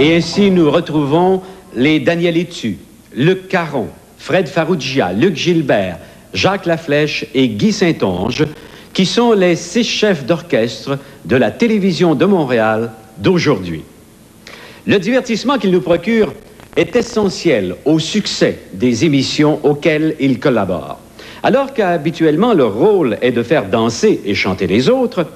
Et ainsi, nous retrouvons les Daniel Etu, Luc Caron, Fred Farrugia, Luc Gilbert, Jacques Laflèche et Guy Saint-Onge, qui sont les six chefs d'orchestre de la télévision de Montréal d'aujourd'hui. Le divertissement qu'ils nous procurent est essentiel au succès des émissions auxquelles ils collaborent. Alors qu'habituellement leur rôle est de faire danser et chanter les autres,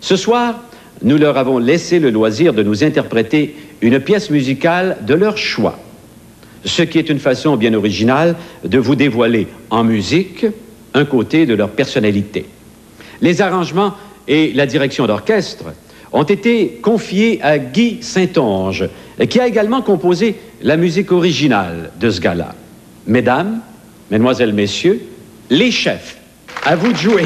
ce soir, nous leur avons laissé le loisir de nous interpréter une pièce musicale de leur choix, ce qui est une façon bien originale de vous dévoiler en musique un côté de leur personnalité. Les arrangements et la direction d'orchestre ont été confiés à Guy Saint-Onge, qui a également composé la musique originale de ce gala. Mesdames, Mesdemoiselles, Messieurs, les chefs, à vous de jouer.